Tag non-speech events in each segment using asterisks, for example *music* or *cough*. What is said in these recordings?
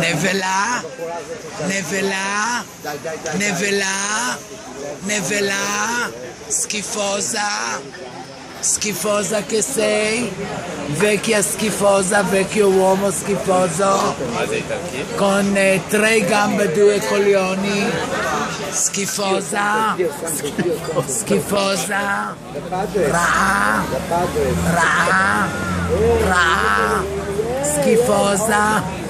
Nevelà, nevelà, nevelà, nevelà, schifosa, schifosa che sei, vecchia schifosa, vecchio uomo schifoso, con eh, tre gambe, due coglioni, schifosa, schifosa, ra, ra, ra, schifosa.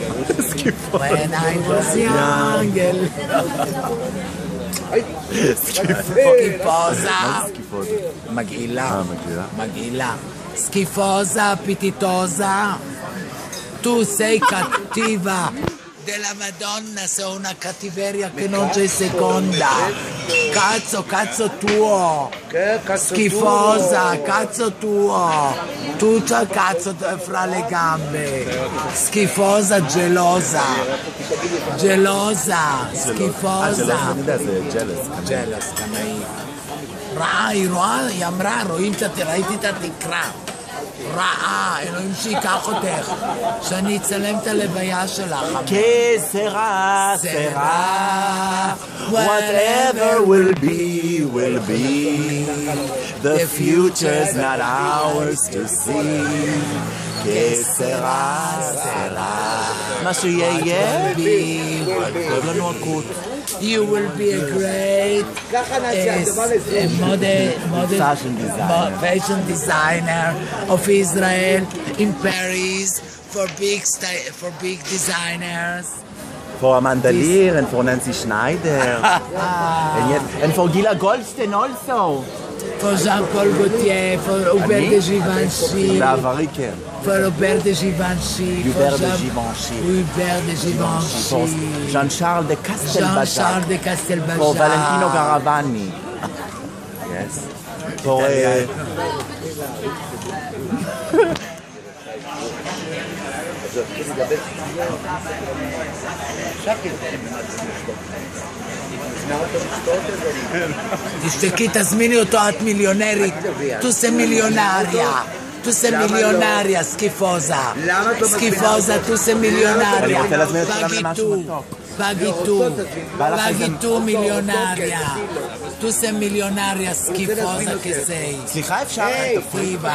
סקיפוזה. מגעילה. מגעילה. סקיפוזה פיטיטוזה. טו סייקטיבה. della Madonna sono una cattiveria che non c'è seconda. Cazzo, cazzo tuo. Che cazzo Schifosa, cazzo tuo. Tu c'ha il cazzo fra le gambe. Schifosa, gelosa. Gelosa, schifosa. Gelosa, canai. Rai, rai, amraro, rai, intatera, crap. רעה, אלוהים שייקח אותך. שאני אצלם את הלוויה שלך. Que sera, sera, whatever will be, will be. The future's not ours to see. Sera, sera. מה שיהיה, כואב לנו הקוט. You will be a great uh, הדבר הזה. model, model, Fashion designer. fashion designer of Israel in Paris for big for big designers. For Amanda Lear and for Nancy Schneider. *laughs* and, yet, and for Gila Goldstein also. Jean-Paul Gaultier, pour Hubert de Givenchy. L'avare כן. Pour Hubert de Givenchy. Hubert de Givenchy. Hubert de Givenchy. Jean-Charles de Castelbajac. Jean-Charles de Castelbajac. Pour Valentino Garavani. yes. Pour... *laughs* תשתקי, תזמיני אותו, את מיליונרית. תוסה מיליונריה. תוסה מיליונריה, סקיפוזה. לא סקיפוזה, תוסה מיליונריה. אני רוצה להזמין אותך למשהו מתוק. Paghi tu. בא לך Paghi tu milionaria. Tu sei milionaria, schifosa che sei. סליחה, אפשר Schifa.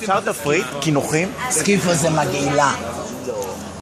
אפשר תפריט? קינוחים? Schifo זה מגעילה.